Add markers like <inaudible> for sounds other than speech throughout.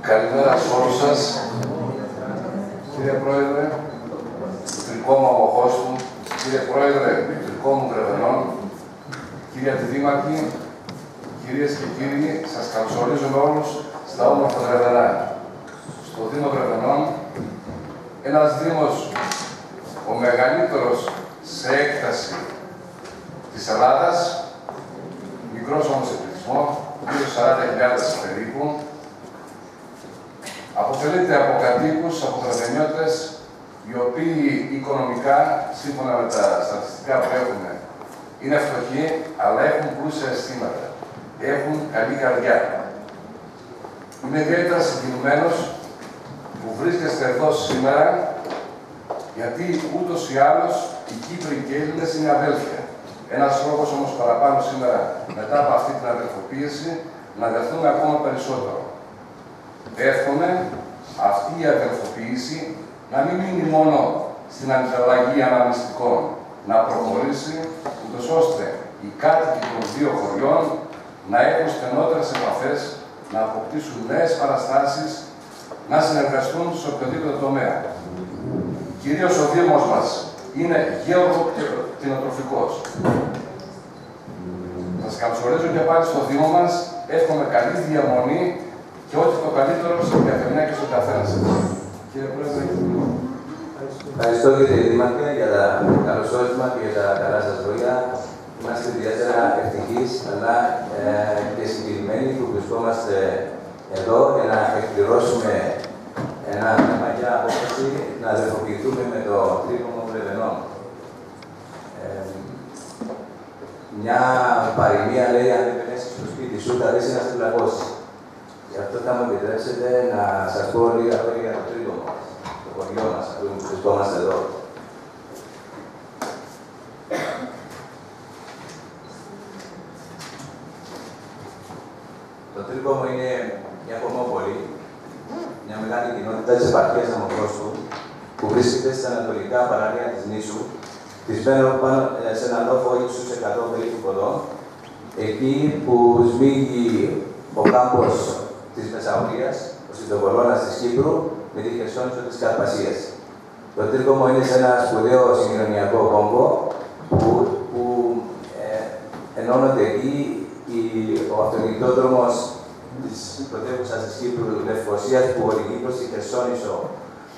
Καλημέρα σε όλους σας. Κύριε Πρόεδρε, τρικό μου του, κύριε Πρόεδρε, τρικό μου Γρεβενών, κύριε Αντιδήμαρχη, κυρίες και κύριοι, σας καλωσορίζουμε όλους στα όμορφα Γρεβενά. Στο Δήμο Γρεβενών, ένας Δήμος ο μεγαλύτερος σε έκταση της Ελλάδας, μικρός όμως σε πληθυσμό, γύρω 40.000 περίπου, Αποτελείται από κατοίκους, από γραφενιώτες, οι οποίοι οικονομικά, σύμφωνα με τα στατιστικά που έχουμε, είναι φτωχοί, αλλά έχουν πλούσια αισθήματα. Έχουν καλή καρδιά. Είμαι ιδιαίτερα συγκινημένος που βρίσκεστε εδώ σήμερα, γιατί ούτως ή άλλως οι Κύπροι και οι Έλληνες είναι αδέλφια. Ένας λόγο όμως παραπάνω σήμερα, μετά από αυτή την αδελφοποίηση, να δεχθούμε ακόμα περισσότερο. Εύχομαι αυτή η αδελφοποίηση να μην μείνει μόνο στην ανταλλαγή αναμνηστικών, να προχωρήσει, ούτως ώστε οι κάτοικοι των δύο χωριών να έχουν στενότερες επαφές, να αποκτήσουν νέες παραστάσεις, να συνεργαστούν σε οποιοδήποτε τομέα. Κυρίως ο Δήμος μας είναι γεωργοκτηνοτροφικός. Σας καλωσορίζω και πάλι στο Δήμο μας. Εύχομαι καλή διαμονή και ό,τι το καλύτερο στην καθεμιά και στον καθένα σας. Κύριε Πρόεδρε, Ευχαριστώ κύριε Δήμαρχε για τα καλωσόρισμα και για τα καλά σας λόγια. Είμαστε ιδιαίτερα ευτυχείς αλλά ε, και συγκεκριμένοι που βρισκόμαστε εδώ για να εκπληρώσουμε ένα μια απόφαση να αδερφοποιηθούμε με το τρίγωνο Βρεβενών. Ε, μια παροιμία λέει: Αν δεν πενέσει στο σπίτι σου, θα δεις να στην Γι' αυτό θα μου επιτρέψετε να σας πω λίγα λόγια για το τρίτο μας, το χωριό μας, που βρισκόμαστε εδώ. Το Τρίκομο είναι μια κομμόπολη, μια μεγάλη κοινότητα της επαρχίας Αμοχώστου, που βρίσκεται στα ανατολικά παράλια της νήσου, χτισμένο πάνω ε, σε έναν λόφο ύψους 100 περίπου κοντών, εκεί που σμίγει ο κάμπος της Μεσαωρία, ο συντοβολώνας της Κύπρου, με τη Χερσόνησο της Καρπασίας. Το Τρίκομο είναι σε ένα σπουδαίο συγκοινωνιακό κόμπο που, που ε, ενώνονται εκεί η, ο αυτοκινητόδρομος της πρωτεύουσας της Κύπρου, Λευκοσίας, που οδηγεί προ τη Χερσόνησο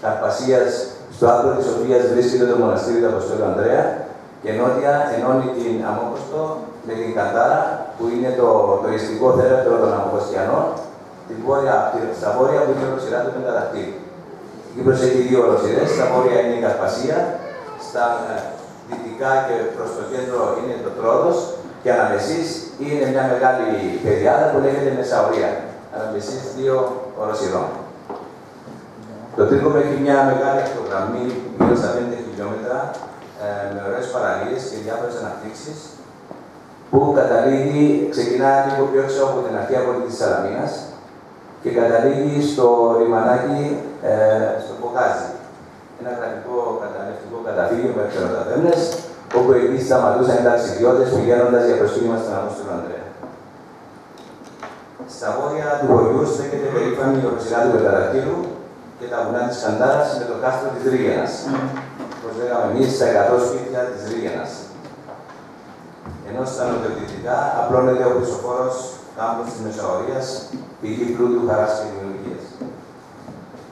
Καρπασίας, στο άκρο της οποίας βρίσκεται το μοναστήρι του Αποστόλου Ανδρέα και νότια ενώνει την Αμόκοστο με την Κατάρα, που είναι το τουριστικό θέατρο των Αμοκοστιανών την βόρεια, στα βόρεια που είναι η ολοσυρά του Πενταδακτήρου. Η Κύπρος έχει δύο ολοσυρές, στα βόρεια είναι η Καρπασία, στα ε, δυτικά και προς το κέντρο είναι το Τρόδος και αναμεσής είναι μια μεγάλη πεδιάδα που λέγεται Μεσαωρία. Αναμεσής δύο ολοσυρών. Το Τρίκομο έχει μια μεγάλη αυτογραμμή γύρω στα 5 χιλιόμετρα ε, με ωραίες παραλίες και διάφορες αναπτύξεις που καταλήγει, ξεκινά λίγο πιο έξω από την αρχαία πόλη τη Σαλαμίνας και καταλήγει στο λιμανάκι ε, στο Κοκάζι. Ένα κρατικό καταλευτικό καταφύγιο με εξαιρετατέμνε, όπου εκεί σταματούσαν οι ταξιδιώτες πηγαίνοντας για προσκύνημα στον Απόστολο Ανδρέα. Στα βόρεια του χωριού στέκεται περήφανη η οροσυρά του Πεταρακτήρου και τα βουνά της Καντάρας με το κάστρο της Ρίγαινα. Όπως λέγαμε εμείς, στα 100 σπίτια της Ρίγαινα. Ενώ στα νοτιοδυτικά απλώνεται ο Χρυσοφόρος κάμπο τη Μεσαωρία, πηγή πλούτου, χαράς και δημιουργίας.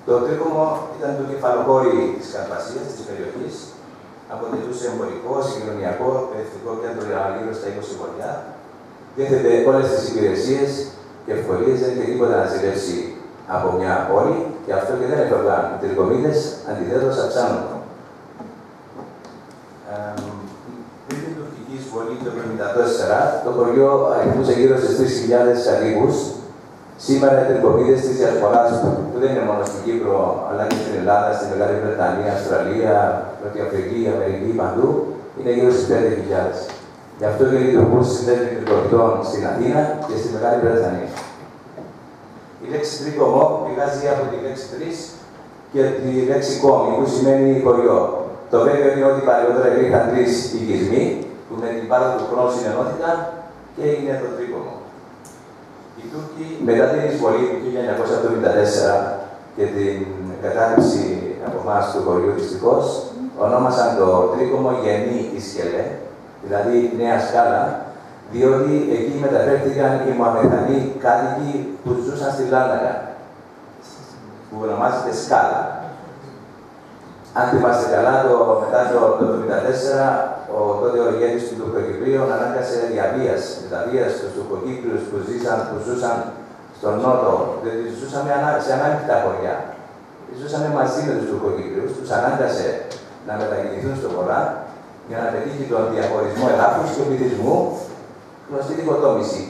Το τρίκομο ήταν το κεφαλοκόρη της Καρπασίας, της περιοχής, αποτελούσε εμπορικό, συγκοινωνιακό, παιδευτικό κέντρο για γύρω στα 20 χωριά. Διέθετε όλες τις υπηρεσίες και ευκολίες, δεν είχε τίποτα να ζηλέψει από μια πόλη και αυτό και δεν έφευγαν οι τρικομίδες, αντιθέτω αυξάνονταν. Πριν την τουρκική εισβολή το 1974, το χωριό αριθμούσε γύρω στις 3.000 ανήκους Σήμερα οι τρικοπίδε της διασποράς που δεν είναι μόνο στην Κύπρο, αλλά και στην Ελλάδα, στη Μεγάλη Βρετανία, Αυστραλία, Νότια Αφρική, Αμερική, παντού, είναι γύρω στις 5.000. Γι' αυτό και λειτουργούν συνδέσμοι τρικοπητών στην Αθήνα και στη Μεγάλη Βρετανία. Η λέξη τρίκομο πηγάζει από τη λέξη τρεις και τη λέξη κόμι, που σημαίνει χωριό. Το βέβαιο είναι ότι παλιότερα υπήρχαν τρεις οικισμοί που με την πάρα του χρόνου συνενώθηκαν και έγινε το τρίκομο. Οι Τούρκοι μετά την εισβολή του 1974 και την κατάληψη από εμάς του χωριού δυστυχώς, ονόμασαν το τρίκομο Γενή Ισκελέ, δηλαδή νέα σκάλα, διότι εκεί μεταφέρθηκαν οι Μαμεθανοί κάτοικοι που ζούσαν στη Λάρνακα, που ονομάζεται Σκάλα. Αν θυμάστε καλά, το, μετά το 1974, ο τότε ο ηγέτης του Τουρκοκυπρίου ανάγκασε διαβίας, μεταβίας στους Τουρκοκύπριους που, που ζούσαν στον Νότο, διότι ζούσαμε σε ανάμεικτα χωριά. Ζούσαμε μαζί με τους Τουρκοκύπριου, τους ανάγκασε να μετακινηθούν στο Βορρά για να πετύχει τον διαχωρισμό εδάφους και πληθυσμού γνωστή δικοτόμηση.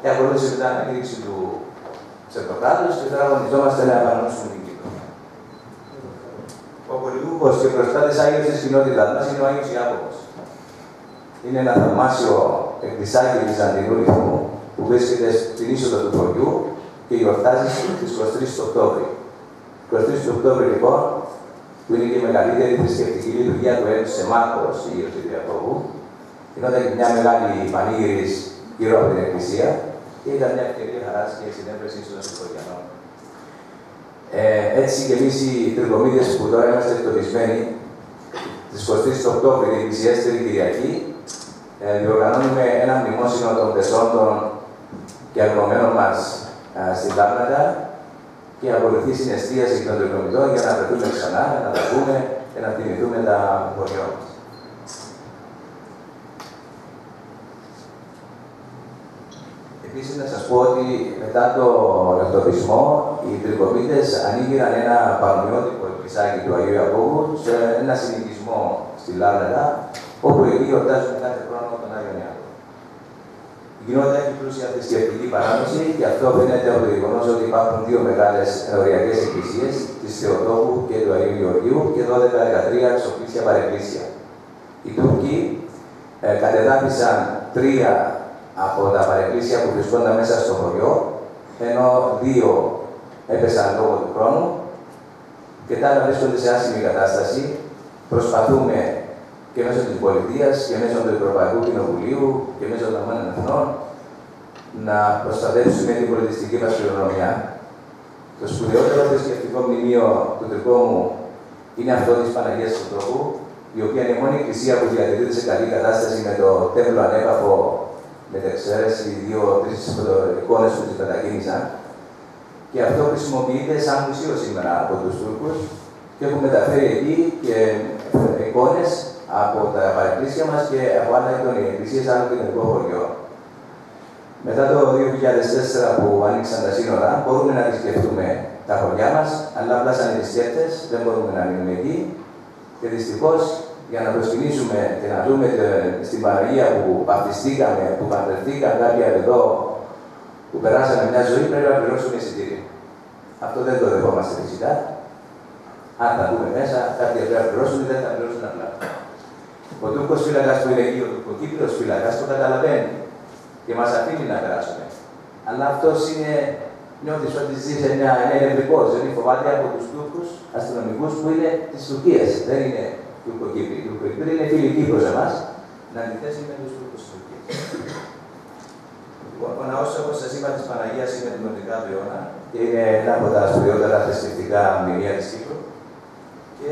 Και ακολούθησε μετά την κήρυξη του Σερτοκράτου και τώρα αγωνιζόμαστε να επαναλάβουμε την Κύπρο. Ο πολιτικό και προστάτης Άγιο τη κοινότητά μα είναι ο Άγιος Ιάκωβο. Είναι ένα θαυμάσιο εκδισάκι βυζαντινού ρυθμού που βρίσκεται στην είσοδο του χωριού και γιορτάζει στις 23 του Οκτώβρη. 23 του Οκτώβρη, λοιπόν, που είναι και η μεγαλύτερη θρησκευτική λειτουργία του έτους σε Μάρκο γύρω του Διακόβου, γινόταν και μια μεγάλη πανήγυρη γύρω από την Εκκλησία και ήταν μια ευκαιρία χαρά και συνέβρεση των Χριστουγεννών. Ε, έτσι και εμεί οι τριγωμίδε που τώρα είμαστε εκτοπισμένοι, στι 23 του Οκτώβρη, την πλησιέστερη Κυριακή, ε, διοργανώνουμε ένα μνημόσυνο των πεσόντων και αγνωμένων μας στην Τάρνακα και ακολουθεί συναισθίαση των τριγωμητών για να βρεθούμε ξανά, να τα πούμε και να θυμηθούμε τα χωριό μας. Επίση, να σας πω ότι μετά το εκτοπισμό, οι τρικομίτε ανοίγηραν ένα παρομοιότυπο εκκλησάκι του Αγίου Ιακώβου σε ένα συνοικισμό στη Λάρνακα, όπου εκεί γιορτάζουν κάθε χρόνο τον Άγιο Ιακώβο. Η κοινότητα έχει πλούσια θρησκευτική παράδοση και αυτό φαίνεται από το γεγονός ότι υπάρχουν δύο μεγάλες οριακέ εκκλησίες, της Θεοτόπου και του Αγίου Γεωργίου και 12-13 εξοπλίσια παρεκκλήσια. Οι Τούρκοι ε, κατεδάφισαν τρία από τα παρεκκλήσια που βρισκόνταν μέσα στο χωριό, ενώ δύο έπεσαν λόγω του χρόνου και τα άλλα βρίσκονται σε άσχημη κατάσταση. Προσπαθούμε και μέσω της πολιτείας και μέσω του Ευρωπαϊκού Κοινοβουλίου και μέσω των Εθνών να προστατεύσουμε την πολιτιστική μας κληρονομιά. Το σπουδαιότερο θρησκευτικό μνημείο του μου είναι αυτό της Παναγίας του Τρόπου, η οποία είναι η μόνη εκκλησία που διατηρείται σε καλή κατάσταση με το τέμπλο ανέπαφο με εξαίρεση δύο-τρει εικόνε που τις μετακίνησαν. Και αυτό χρησιμοποιείται σαν μουσείο σήμερα από τους Τούρκους και έχουν μεταφέρει εκεί και εικόνες από τα παρεκκλήσια μας και από άλλα εικόνια εκκλησίες άλλο κοινωνικό χωριό. Μετά το 2004 που άνοιξαν τα σύνορα, μπορούμε να επισκεφτούμε τα χωριά μας, αλλά απλά σαν επισκέπτε δεν μπορούμε να μείνουμε εκεί. Και δυστυχώς για να προσκυνήσουμε και να δούμε στην Παναγία που παπτιστήκαμε, που παντρευτήκαν κάποια εδώ, που περάσαμε μια ζωή, πρέπει να πληρώσουμε εισιτήριο. Αυτό δεν το δεχόμαστε φυσικά. Αν θα δούμε μέσα, κάποιοι πρέπει να πληρώσουν, δεν θα πληρώσουν απλά. Ο Τούρκος φύλακας που είναι εκεί, ο Τουρκοκύπριο φύλακας, το καταλαβαίνει και μας αφήνει να περάσουμε. Αλλά αυτός είναι, νιώθεις ότι ζει σε ένα, είναι νευρικό, δεν φοβάται από τους Τούρκους αστυνομικούς που είναι της Τουρκίας. Δεν είναι Τουρκοκύπρη. Η Τουρκοκύπρη είναι φιλική προς εμάς, να αντιθέσει με τους Τούρκου της Τουρκίας. Λοιπόν, ο ναό, όπως σας είπα, της Παναγίας είναι του 12ου αιώνα και είναι ένα από τα σπουδαιότερα θρησκευτικά μνημεία της Κύπρου. Και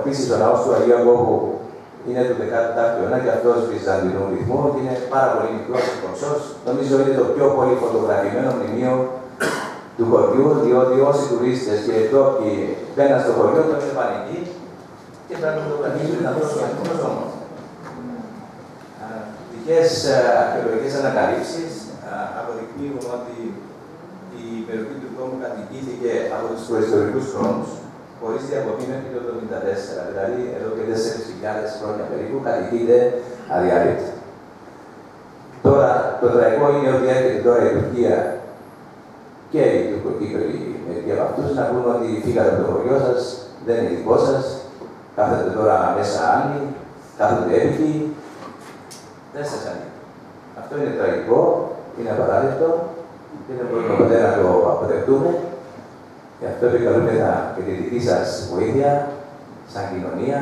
επίσης ο ναό του Αγίου Αγκόγου είναι του 18ου αιώνα και αυτός βυζαντινού ρυθμού και είναι πάρα πολύ μικρός και κομψός. Νομίζω είναι το πιο πολύ φωτογραφημένο μνημείο του χωριού, διότι όσοι τουρίστες και τόποι μπαίναν στο χωριό, τότε πάνε εκεί και πρέπει να φωτογραφίζουν να δώσουν ένα δρόμο. Τυχέ αρχαιολογικές ανακαλύψεις αποδεικνύουν ότι η περιοχή του κόμου κατοικήθηκε από τους προϊστορικούς χρόνους χωρίς διακοπή μέχρι το 1974. Δηλαδή, εδώ και 4.000 χρόνια περίπου κατοικείται αδιαρρήπτη. Τώρα, το τραγικό είναι ότι έρχεται τώρα η Τουρκία και οι Τουρκοκύπροι μερικοί από αυτούς να πούν ότι φύγατε από το χωριό σας, δεν είναι δικό σας, κάθεται τώρα μέσα άλλοι, κάθεται έπικοι. Δεν σας ανήκει. Αυτό είναι τραγικό, είναι απαράδεκτο και δεν μπορούμε ποτέ να το αποδεχτούμε. Γι' αυτό επικαλούμεθα και τη δική σας βοήθεια, σαν κοινωνία,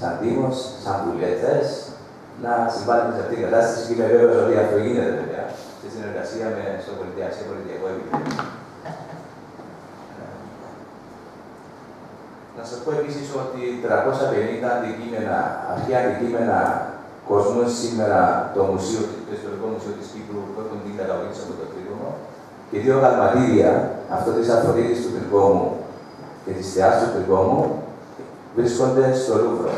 σαν Δήμος, σαν βουλευτές, να συμβάλλετε σε αυτήν την κατάσταση και είμαι βέβαιος ότι αυτό γίνεται βέβαια σε συνεργασία με στο πολιτιακό επίπεδο. Σας πω επίσης ότι 350 αντικείμενα, αρχαία αντικείμενα κόσμου σήμερα το, μουσείο, το Ιστορικό Μουσείο της Κύπρου που έχουν την καταγωγή από το Τρίγωνο και δύο γαλματίδια, αυτό της Αφροδίτης του Τριγόμου και της Θεάς του Τριγόμου, βρίσκονται στο Λούβρο.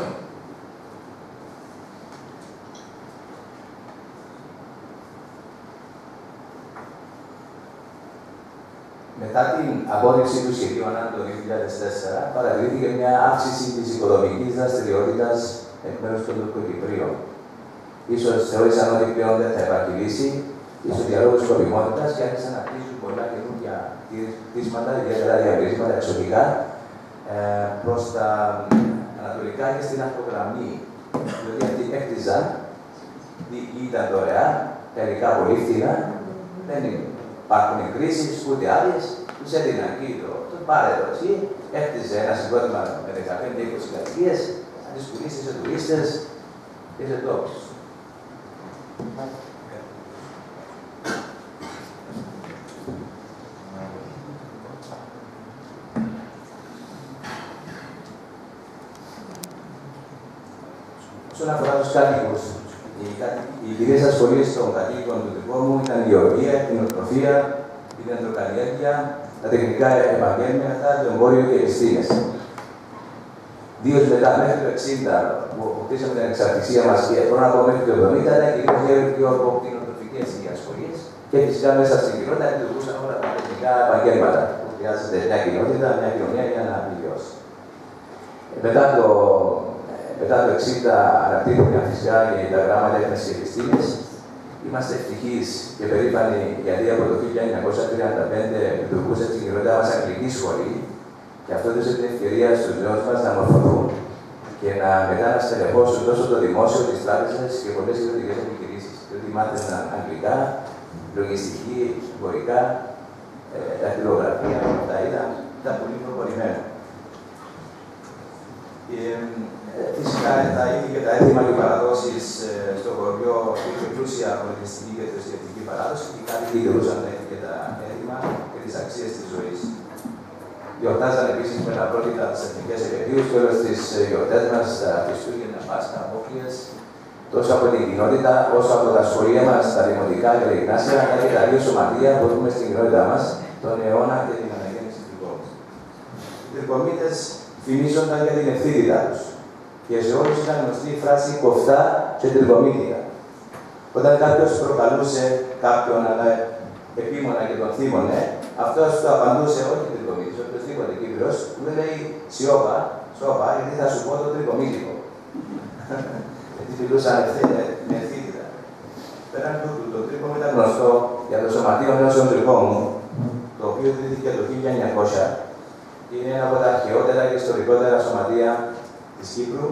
Μετά την απόρριψη του σχεδίου ΑΝΑ το 2004, παρατηρήθηκε μια αύξηση της οικοδομική δραστηριότητας εκ μέρους των Τουρκοκυπρίων. σω θεώρησαν ότι πλέον δεν θα υπάρχει λύση, ίσω διαλόγου σκοπιμότητα και άρχισαν να χτίσουν πολλά καινούργια κτίσματα, ιδιαίτερα διαβρίσματα εξωτικά, ε, προς τα ανατολικά και στην αυτογραμμή. Δηλαδή αυτοί έκτιζαν, ήταν δωρεάν, τελικά πολύ φθηνά, δεν υπάρχουν κρίσεις ούτε άλλε, του έδιναν εκεί το, το πάρε το εσύ, έκτιζε ένα συγκρότημα με 15-20 κατοικίες, να τις πουλήσεις σε τουρίστες και σε τόπου. Όσον αφορά τους κάτοικου, οι κυρίες ασχολίες των κατοίκων του δικού μου ήταν η γεωργία, η κτηνοτροφία, η δεντροκαλλιέργεια, τα τεχνικά επαγγέλματα, το εμπόριο και οι επιστήμες. Δύο μετά, μέχρι το 60, που αποκτήσαμε την εξαρτησία μας και πρώτα από μέχρι το 70, ήταν κυρίω από κτηνοτροφικέ οι ασχολίε. Και φυσικά μέσα στην κοινότητα λειτουργούσαν όλα τα τεχνικά επαγγέλματα που χρειάζεται μια κοινότητα, μια κοινωνία για να επιβιώσει. Μετά το μετά το 60 αναπτύχθηκαν φυσικά τα γράμματα για τι επιστήμε. Είμαστε ευτυχείς και περήφανοι γιατί από το 1935 λειτουργούσε στην κοινότητά μας αγγλική σχολή και αυτό έδωσε την ευκαιρία στους νέους μας να μορφωθούν και να μετά να στελεχώσουν τόσο το δημόσιο, τις τράπεζες και πολλές ιδιωτικέ επιχειρήσεις. Διότι μάθαιναν αγγλικά, λογιστική, εμπορικά, ε, δακτυλογραφία, αυτά ήταν, ήταν πολύ προχωρημένα. Ε, φυσικά τα ήθη και τα έθιμα και παραδόσεις ε, στο χωριό είχε πλούσια πολιτιστική και θρησκευτική παράδοση και κάποιοι τηρούσαν τα ήθη και τα έθιμα και τις αξίες της ζωής. Γιορτάζαν επίσης με τα πρότυπα τι εθνικέ επαιτίου και όλε τι ε, γιορτές μας, τα Χριστούγεννα, Πάσχα, Απόκλειε, τόσο από την κοινότητα όσο από τα σχολεία μας, τα δημοτικά και τα γυμνάσια, αλλά και τα δύο σωματεία που έχουμε στην κοινότητά μας, τον αιώνα και την αναγέννηση του κόσμου. Οι τρικομίτε φημίζονταν για την ευθύνητά τους. Και σε όλου ήταν γνωστή η φράση κοφτά και τριγωμίδια. Όταν κάποιος προκαλούσε κάποιον αλλά επίμονα και τον θύμωνε, αυτός του απαντούσε όχι τριγωμίδιο, οποιοδήποτε Κύπριο, του λέει σιώπα, σώπα, γιατί θα σου πω το τριγωμίδικο. <laughs> γιατί μιλούσαν με ευθύτητα. Πέραν τούτου, το τρίγωμο ήταν γνωστό για το σωματείο νέων τριγώμου, το οποίο δίδυθηκε το 1900 είναι ένα από τα αρχαιότερα και ιστορικότερα σωματεία τη Κύπρου.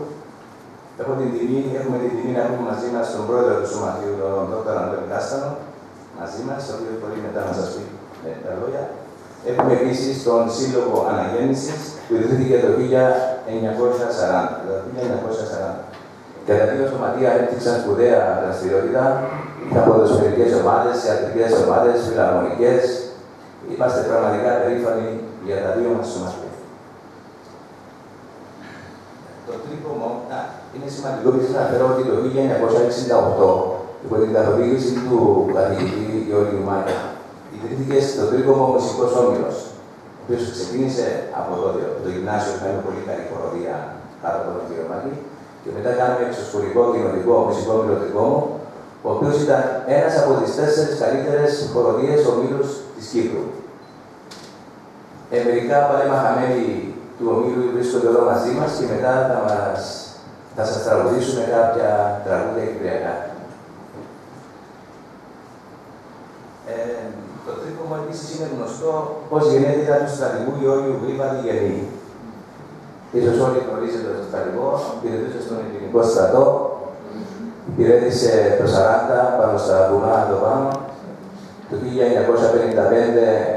Έχω την τιμή, έχουμε την τιμή να έχουμε μαζί μας τον πρόεδρο του Σωματείου, τον Δ. Αντώνη Κάστανο, μαζί μας, ο οποίος μπορεί μετά να σας πει ε, τα λόγια. Έχουμε επίσης τον Σύλλογο Αναγέννησης, που ιδρύθηκε το 1940. Το 1940. Και τα δύο σωματεία έπτυξαν σπουδαία δραστηριότητα. Είχαν ποδοσφαιρικές ομάδες, θεατρικές ομάδες, φιλαρμονικές. Είμαστε πραγματικά περήφανοι για τα δύο μας σωματεία. Το τρίκομο, α, είναι σημαντικό και να αναφέρω ότι το 1968, υπό την καθοδήγηση του καθηγητή Γιώργου Μάκα, ιδρύθηκε στο τρίκομο μουσικός όμιλος, ο οποίος ξεκίνησε από το, το γυμνάσιο, είχαμε πολύ καλή χοροδία κάτω από τον κύριο Μάκη, και μετά κάναμε εξωσχολικό κοινωνικό μουσικό όμιλο τρικόμο, ο οποίος ήταν ένας από τις τέσσερις καλύτερες χοροδίες ομίλους της Κύπρου. Ε, μερικά παλέμαχα μέλη του ομίλου βρίσκονται εδώ μαζί μας και μετά θα, μας, θα σας τραγουδήσουμε κάποια τραγούδια κυπριακά. Ε, το τρίκομο επίσης είναι γνωστό πώς γεννήθηκα του στρατηγού Γεώργιου Γρήβα τη Γενή. Ίσως όλοι γνωρίζετε τον στρατηγό, υπηρετούσε στον ελληνικό στρατό, υπηρέτησε το 40 πάνω στα βουνά εδώ πάνω. Το 1955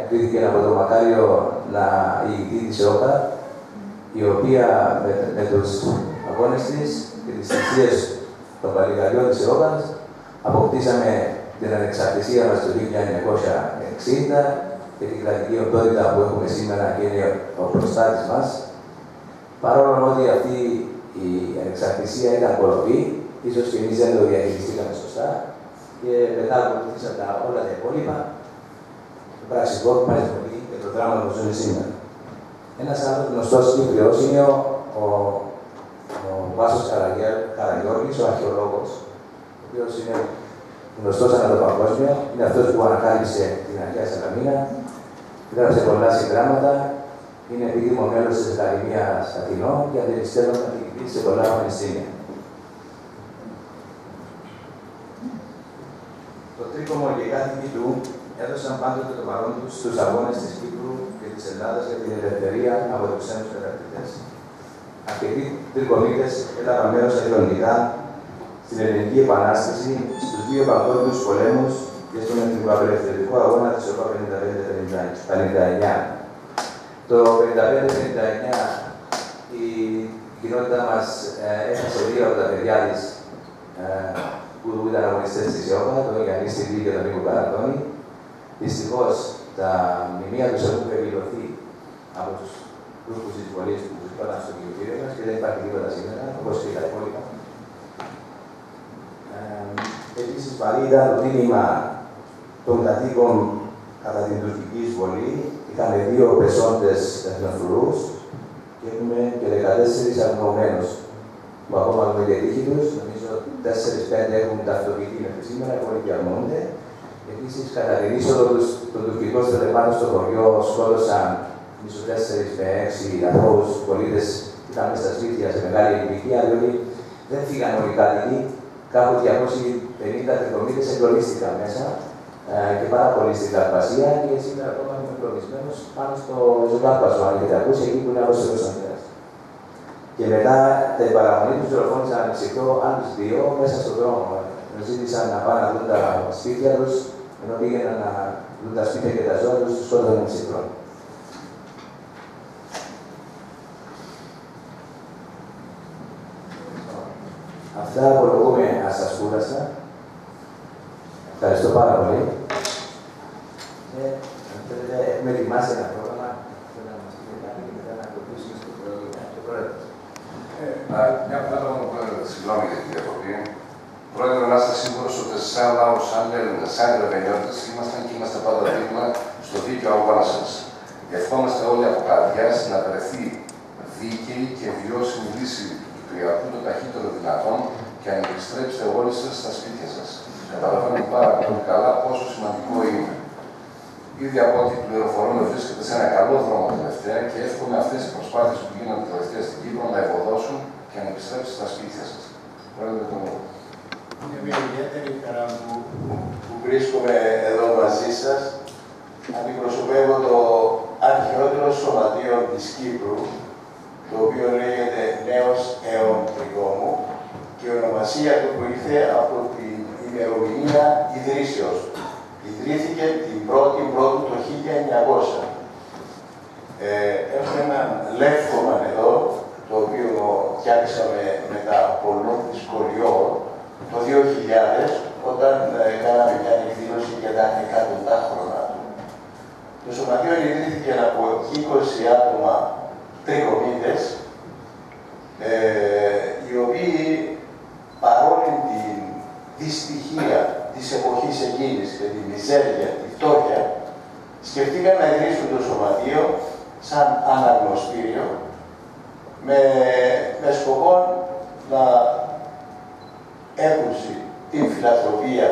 κρίθηκε από το Μακάριο να ηγηθεί της ΟΚΑ η οποία με, με τους αγώνες της και τις θυσίες των παλιγαριών της Ευρώπης αποκτήσαμε την ανεξαρτησία μας το 1960 και την κρατική οντότητα που έχουμε σήμερα και είναι ο προστάτης μας. Παρόλο ότι αυτή η ανεξαρτησία ήταν κολοπή, ίσως και εμείς δεν το διαχειριστήκαμε σωστά και μετά ακολουθήσαν όλα τα υπόλοιπα, το πράξιμο μα πολύ και το δράμα που ζούμε σήμερα. Ένας άλλος γνωστός Κύπριο είναι ο, ο, ο Βάσος Καραγιώργης, ο αρχαιολόγος, ο οποίος είναι γνωστός ανά το παγκόσμιο, είναι αυτός που ανακάλυψε την αρχαία Σαλαμίνα, γράψε πολλά συγγράμματα, είναι επίδημο μέλος της Ακαδημίας Αθηνών και αντιληφθένο καθηγητή σε πολλά πανεπιστήμια. Το τρίκομο και οι κάτοικοι του έδωσαν πάντοτε το παρόν του στους αγώνες της Κύπρου και της Ελλάδας για την ελευθερία από τους ξένους κατακτητές. Αρκετοί τρικομίτε έλαβαν μέρο εθελοντικά στην Ελληνική Επανάσταση, στους δύο παγκόσμιους πολέμους και στον εθνικοαπελευθερωτικό αγώνα της ΟΠΑ 55-59. Το 55-59 η κοινότητα μας ε, έχασε δύο από τα παιδιά της ε, που ήταν αγωνιστές της ΙΟΠΑ, τον Γιάννη Στυλί και τον Νίκο Καρατώνη. Δυστυχώς τα μνημεία τους έχουν περιληφθεί από τους grupos της βολής που τους είπαν στο κοινοβούλιο μας και δεν υπάρχει τίποτα σήμερα, όπως και τα υπόλοιπα. Επίσης, βαρύ ήταν το τίμημα των κατοίκων κατά την τουρκική εισβολή. Είχαμε δύο πεσόντες εθνοφρουρούς και έχουμε και 14 αγνοωμένου που ακόμα με τη τύχη τους. Νομίζω 4-5 έχουν ταυτοποιηθεί μέχρι σήμερα, όλοι και αγνοούνται. Επίσης, κατά την είσοδο των τουρκικών στελεχών στο χωριό, σκότωσαν μισό 4 με 6 αθώου πολίτες που ήταν στα σπίτια σε μεγάλη ηλικία, διότι δεν φύγαν όλοι οι κάτοικοι. Κάπου 250 τετρομίτε εγκλωβίστηκαν μέσα ε, και πάρα πολύ στην Καρπασία και σήμερα ακόμα είμαι εγκλωβισμένο πάνω στο ζωγάρπασο, αν έχετε ακούσει, εκεί που είναι αρρώστιο ο Και μετά την παραμονή τους τηλεφώνησαν ανοιχτό άλλους δύο μέσα στον δρόμο. Ζήτησαν να πάνε να δουν τα σπίτια τους, ενώ πήγαιναν να δουν τα σπίτια και τα ζώα τους, τους σκότωσαν ψυχρό. Αυτά απολογούμε ασασκούρασα. Ευχαριστώ πάρα πολύ. Ε, έχουμε ετοιμάσει ένα πρόγραμμα. Θέλω να μας πείτε κάτι και μετά να ακολουθήσουμε στο πρόεδρο. Μια πράγματα μου πρόεδρε, συγγνώμη για την διακοπή. Πρόεδρε, να είστε σίγουρος ότι σαν λαός, σαν Έλληνες, σαν Ρεβενιώτε, ήμασταν και είμαστε πάντα δείγμα στο δίκαιο αγώνα σα. Ευχόμαστε όλοι από καρδιάς να βρεθεί δίκαιη και βιώσιμη λύση του Κυπριακού το ταχύτερο δυνατόν και να επιστρέψετε όλοι σας στα σπίτια σας. Καταλαβαίνω πάρα πολύ καλά πόσο σημαντικό είναι. Ήδη από ό,τι πληροφορούμε βρίσκεται σε ένα καλό δρόμο τελευταία και εύχομαι αυτές οι προσπάθειες που γίνονται τελευταία στην Κύπρο να ευωδώσουν και να επιστρέψετε στα σπίτια σας. Πρόεδρε, το λόγο. Είναι μια ιδιαίτερη χαρά που, που βρίσκομαι εδώ μαζί σας. Αντιπροσωπεύω το αρχαιότερο σωματείο της Κύπρου, το οποίο λέγεται Νέος Αίων Τριγόμου και η ονομασία του που ήρθε από την ημερομηνία ιδρύσεως. Ιδρύθηκε την 1η Πρώτου το 1900. Ε, έχουμε έναν λεύκομα εδώ, το οποίο φτιάξαμε με τα πολλών δυσκολιών το 2000, όταν ε, κάναμε μια εκδήλωση για τα εκατοντά χρόνια του. Το σωματείο ιδρύθηκε από 20 άτομα τρικομίτες, ε, οι οποίοι παρόλη την δυστυχία της εποχής εκείνης και τη μιζέρια, τη φτώχεια, σκεφτήκαν να ιδρύσουν το σωματείο σαν αναγνωστήριο με, με σκοπό να έχουν την φιλανθρωπία,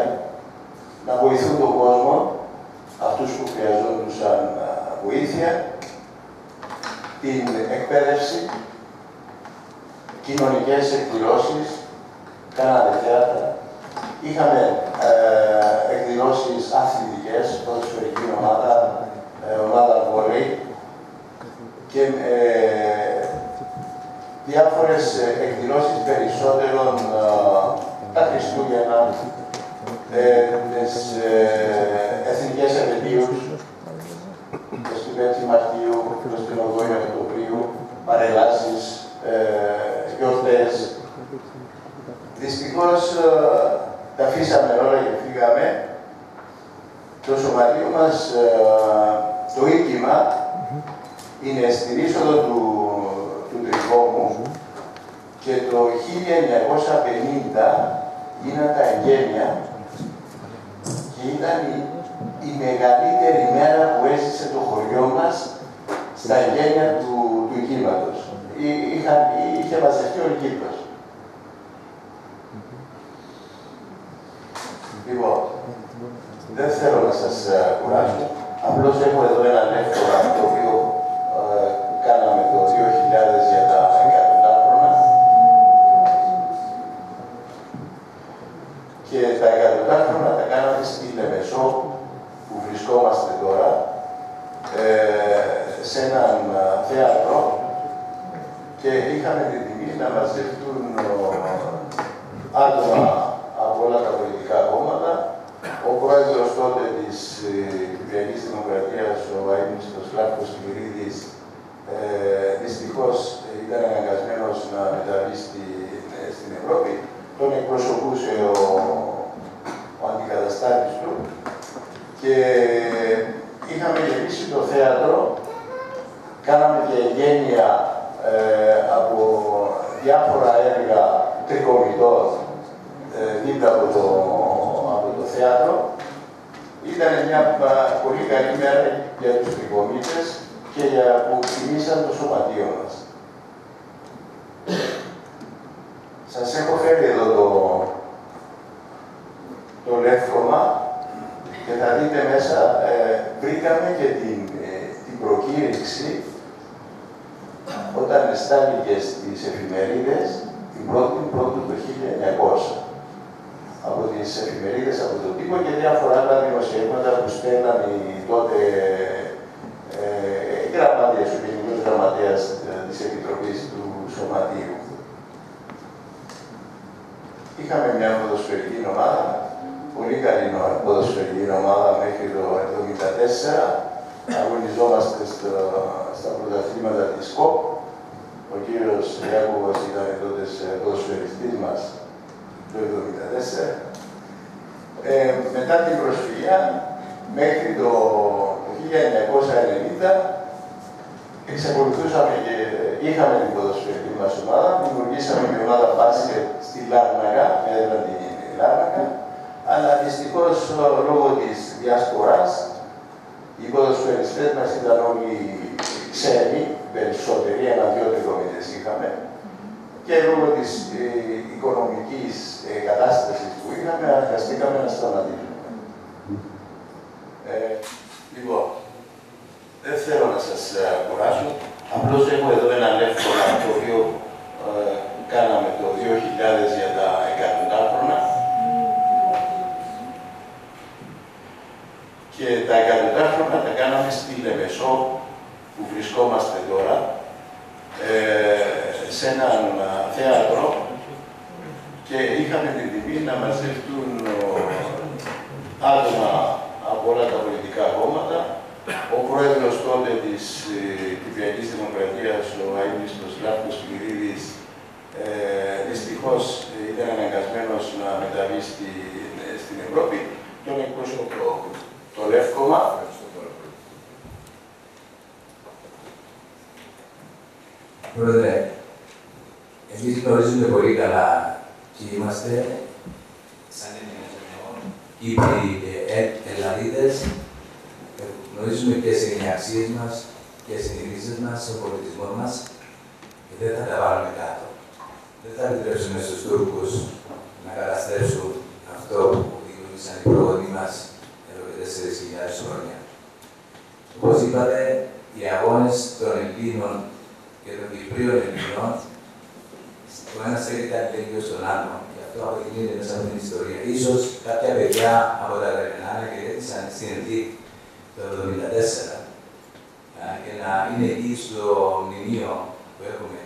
να βοηθούν τον κόσμο, αυτούς που χρειαζόντουσαν βοήθεια, την εκπαίδευση, κοινωνικές εκδηλώσεις, κάναμε θέατρα, είχαμε ε, εκδηλώσεις λόγω της διασποράς οι ποδοσφαιριστές μας ήταν όλοι ξένοι, περισσότεροι, ένα-δυο τριγωμίτες είχαμε, και λόγω της ε, οικονομικής ε, κατάστασης που είχαμε, αναγκαστήκαμε να σταματήσουμε. Ε, λοιπόν, δεν θέλω να σας ε, κουράσω. Απλώς έχω εδώ ένα λεύκολα το οποίο ε, κάναμε το 2000 για τα εκατοντάχρονα. Και τα εκατοντάχρονα τα κάναμε στη Λεμεσό που βρισκόμαστε τώρα, ε, σε έναν θέατρο. Και είχαμε την τιμή να μαζευτούν άτομα από όλα τα πολιτικά κόμματα. Ο πρόεδρος τότε της ε, Κυπριακής Δημοκρατίας, ο αείμνηστος Λάφκος Κυρίδης, ε, δυστυχώς ε, ήταν αναγκασμένος να μεταβεί στη, ε, στην Ευρώπη. Τον εκπρόσωπο το Λεύκομα. Πρόεδρε, εμείς γνωρίζουμε πολύ καλά και είμαστε. Σαν Κύπροι και Ελλαδίτες. Γνωρίζουμε ποιες είναι οι αξίες μας, ποιες είναι οι ρίζες μας, ο πολιτισμός μας. Και δεν θα τα βάλουμε κάτω. Δεν θα επιτρέψουμε στους Τούρκους να καταστρέψουν αυτό που δημιούργησαν οι προγονείς μας. εδώ και 4.000 χρόνια. Όπως είπατε, οι αγώνες των Ελλήνων και των Κυπρίων Ελλήνων, το ένας στέλνει αλληλέγγυο στον άλλο. Και αυτό αποδεικνύεται μέσα από την ιστορία. σω κάποια παιδιά από τα Γερμανία και έτσι στην το 1974 και να είναι εκεί στο μνημείο που έχουμε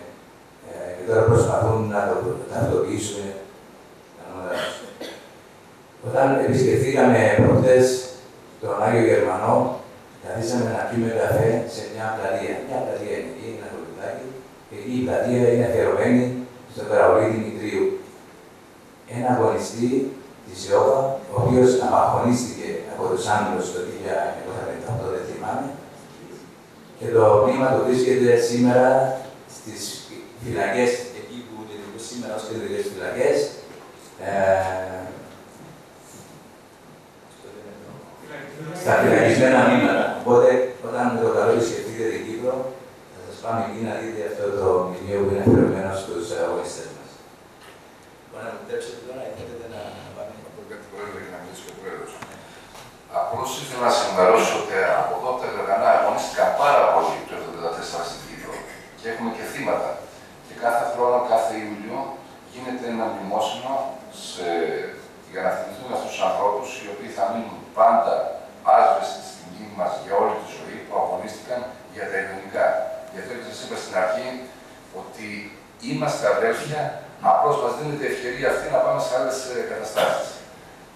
ε, και τώρα προσπαθούν να το ταυτοποιήσουμε. Όταν επισκεφθήκαμε προχτές τον Άγιο Γερμανό, καθίσαμε να πιούμε καφέ σε μια πλατεία. Μια πλατεία είναι εκεί, ένα κολυμπάκι, και εκεί η πλατεία είναι αφιερωμένη στον Καραολίδη Δημητρίου. Ένα αγωνιστή της ΙΟΠΑ, ο οποίος απαγωνίστηκε από τους Άγγλους το 1958, δεν θυμάμαι. Και το μνήμα του βρίσκεται σήμερα στις φυλακές εκεί που λειτουργούν σήμερα ως κεντρικές φυλακές. Ε, στα φυλακισμένα μήματα. Οπότε, όταν με το καλό σκεφτείτε την Κύπρο, θα σας πάμε εκεί να δείτε αυτό το μνημείο που είναι αφιερωμένο στους αγωνιστές μας. Μπορεί να μου επιτρέψετε τώρα, θέλετε να πάμε; Από κάτι πρόεδρε για να μιλήσει ο πρόεδρος. Απλώς ήθελα να συμπεράσω ότι από εδώ από τα Γραγανά αγωνίστηκαν πάρα πολύ το 1974 στην Κύπρο και έχουμε και θύματα. Και κάθε χρόνο, κάθε Ιούλιο, γίνεται ένα μνημόσυνο σε... για να θυμηθούν αυτούς τους ανθρώπους οι οποίοι θα μείνουν πάντα άσβεστοι στην γη μας για όλη τη ζωή που αγωνίστηκαν για τα ελληνικά. Γι' αυτό και σας είπα στην αρχή ότι είμαστε αδέρφια, απλώς μας δίνεται η ευκαιρία αυτή να πάμε σε άλλες καταστάσεις.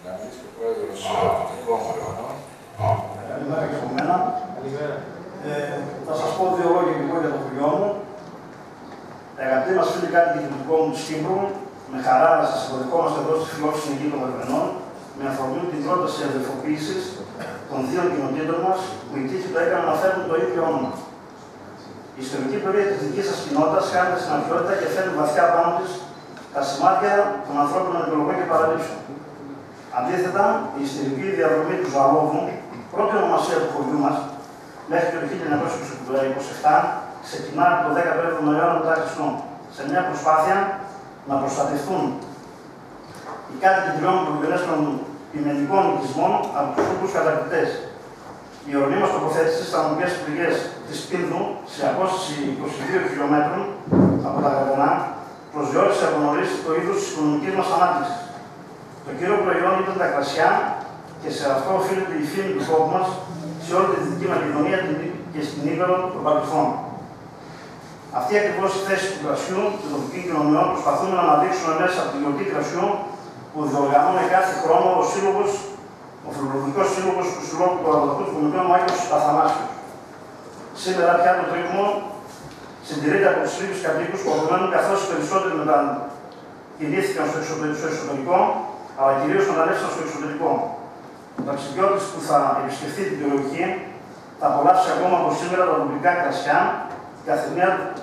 Να μιλήσει ο πρόεδρος των δικών μου οργανών. Καλημέρα και από μένα. Ε, θα σας πω δύο λόγια και εγώ για το χωριό μου. Αγαπητοί μας φίλοι κάτοικοι του δικού μου τη Κύπρου, με χαρά να σας υποδεχόμαστε εδώ στη φιλόξενη γη των Βερβενών, με αφορμή την πρόταση αδελφοποίησης των δύο κοινοτήτων μας που οι τύχοι το έκαναν να φέρουν το ίδιο όνομα. Η ιστορική πορεία της δικής σας κοινότητας χάνεται στην αρχαιότητα και φέρνει βαθιά πάνω της τα σημάδια των ανθρώπινων επιλογών και παραλήψεων. Αντίθετα, η ιστορική διαδρομή του Ζαλόβου, πρώτη ονομασία του χωριού μας, μέχρι το 1927, ξεκινά από το 17ο αιώνα μετά Χριστόν, σε μια προσπάθεια να προστατευτούν οι κάτοικοι τριών προβολέ των πειμενικών οικισμών από τους Τούρκου κατακτητέ. Η ορεινή μας τοποθέτηση στα νομικέ πληγέ της Πίνδου, σε απόσταση 22 χιλιόμετρων από τα Γαρδενά, προσδιορίσε από νωρίς το είδος της οικονομικής μας ανάπτυξης. Το κύριο προϊόν ήταν τα κρασιά και σε αυτό οφείλεται η φήμη του τόπου μας σε όλη τη Δυτική Μακεδονία και στην Ήπειρο των Παρελθόν. Αυτή ακριβώς η θέση του κρασιού των τοπικών κοινωνιών προσπαθούμε να αναδείξουμε μέσα από τη γιορτή κρασιού που διοργανώνει κάθε χρόνο ο σύλλογος, ο φιλολογικό σύλλογος του Συλλόγου του Αγροτικού του Κομιτέου Μάγιο Αθανάσιου. Σήμερα πια το τρίγωνο συντηρείται από τους λίγου κατοίκους που απομένουν καθώς οι περισσότεροι μετακινήθηκαν στο εσωτερικό, αλλά κυρίως μετανέστησαν στο εξωτερικό. Ο ταξιδιώτης που θα επισκεφτεί την περιοχή θα απολαύσει ακόμα από σήμερα τα τοπικά κρασιά,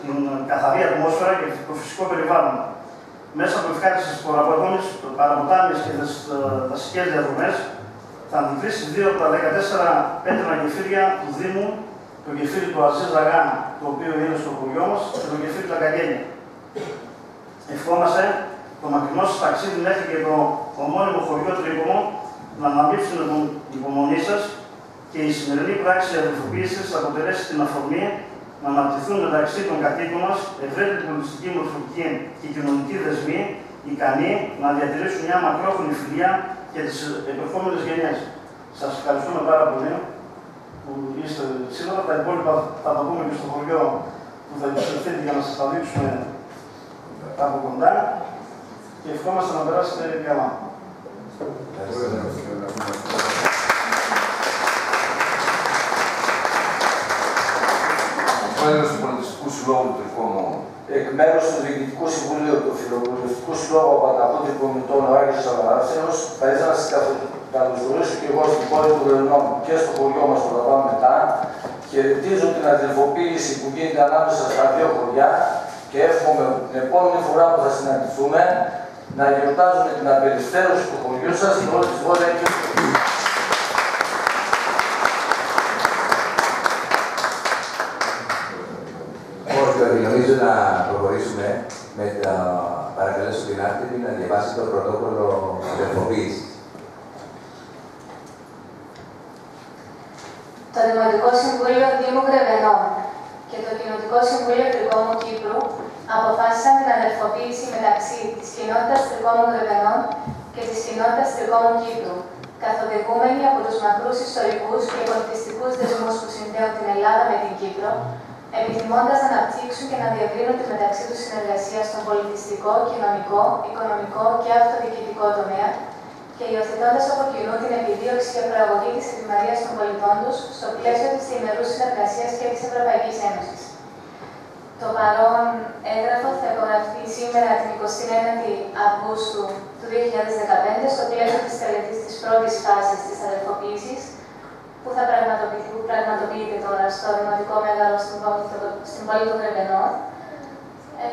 την καθαρή ατμόσφαιρα και το φυσικό περιβάλλον. Μέσα από ευχάριστες παραποτώνε, παραποτάμιε και δασικέ διαδρομέ, θα αντικρίσει δύο από τα 14 πέτρινα γεφύρια του Δήμου, το γεφύρι του Αζή Ζαγάν, το οποίο είναι στο χωριό μας, και το γεφύρι του Αγκαγένια. Ευχόμαστε το μακρινό σας ταξίδι μέχρι και το ομώνυμο χωριό Τρίκομο να αναμείψουν την υπομονή σας και η σημερινή πράξη αδελφοποίηση θα αποτελέσει την αφορμή να αναπτυχθούν μεταξύ των κατοίκων μας ευρύτερη πολιτιστική μορφωτική και κοινωνική δεσμή, ικανοί να διατηρήσουν μια μακρόχρονη φιλία για τις επερχόμενες γενιές. Σας ευχαριστούμε πάρα πολύ που είστε σήμερα. Τα υπόλοιπα θα τα πούμε και στο χωριό που θα επιστρεφείτε για να σας τα δείξουμε από κοντά και ευχόμαστε να περάσετε καλά. Πρόεδρος του Πολιτιστικού Συλλόγου του Τρικόμου. Εκ μέρους του Διοικητικού Συμβουλίου του Φιλοπολιτιστικού Συλλόγου Πατακού Τρικομητών ο Άγιος Σαββαράσεως, θα ήθελα να σας καλωσορίσω και εγώ στην πόλη του Ρενόμ και στο χωριό μας που θα πάμε μετά. Χαιρετίζω την αδελφοποίηση που γίνεται ανάμεσα στα δύο χωριά και εύχομαι την επόμενη φορά που θα συναντηθούμε να γιορτάζουμε την απελευθέρωση του χωριού σας και όλη της Βόρεια Κύπρου. Όχι, νομίζω να προχωρήσουμε με τα παρακαλέσω την Άρτεμη να διαβάσεις το πρωτόκολλο αδελφοποίησης. Το Δημοτικό Συμβούλιο Δήμου Γρεβενών και το Κοινοτικό Συμβούλιο Τρικόμου Κύπρου αποφάσισαν την αδελφοποίηση μεταξύ της κοινότητας Τρικόμου Γρεβενών και της κοινότητας Τρικόμου Κύπρου, καθοδηγούμενοι από τους μακρούς ιστορικούς και πολιτιστικούς δεσμούς που συνδέουν την Ελλάδα με την Κύπρο, επιθυμώντας να αναπτύξουν και να διευρύνουν τη μεταξύ τους συνεργασία στον πολιτιστικό, κοινωνικό, οικονομικό και αυτοδιοικητικό τομέα και υιοθετώντας από κοινού την επιδίωξη και προαγωγή της ευημερία των πολιτών τους στο πλαίσιο της διημερού συνεργασίας και της Ευρωπαϊκής Ένωσης. Το παρόν έγγραφο θα υπογραφεί σήμερα την 29η Αυγούστου του 2015 στο πλαίσιο της τελετής της πρώτης φάσης της αδελφοποίησης που θα πραγματοποιηθεί, που πραγματοποιείται τώρα στο Δημοτικό Μέγαρο στην πόλη, στην πόλη των Γρεβενών. Ε,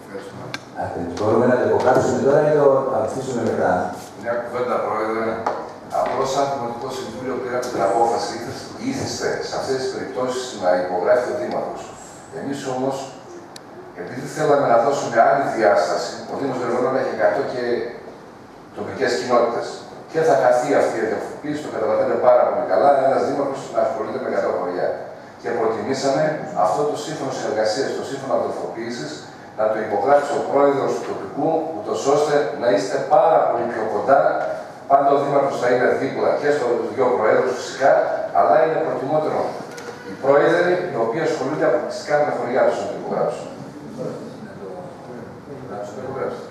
Ευχαριστούμε. Ακριβώς. Μπορούμε να το υπογράψουμε τώρα ή το αφήσουμε μετά; Μια κουβέντα, Πρόεδρε. Απλώς, σαν Δημοτικό Συμβούλιο, πήραμε την απόφαση, ήθιστε σε αυτές τις περιπτώσεις να υπογράφει ο Δήμαρχος. Εμείς όμως, επειδή θέλαμε να δώσουμε άλλη διάσταση, ο Δήμος Βερολίνων έχει 100 και τοπικές κοινότητες. Και θα χαθεί αυτή η εδαφοποίηση, το καταλαβαίνετε πάρα πολύ καλά, ένας Δήμαρχος να ασχολείται με 100 χωριά. Και προτιμήσαμε αυτό το σύμφωνο συνεργασίας, το σύμφωνο αδελφοποίηση, να το υπογράψει ο πρόεδρος του τοπικού, ούτως ώστε να είστε πάρα πολύ πιο κοντά. Πάντα ο Δήμαρχος θα είναι δίπλα και στους δύο προέδρους φυσικά, αλλά είναι προτιμότερο οι πρόεδροι οι οποίοι ασχολούνται αποκλειστικά με τα χωριά τους να το υπογράψουν. Να το υπογράψετε.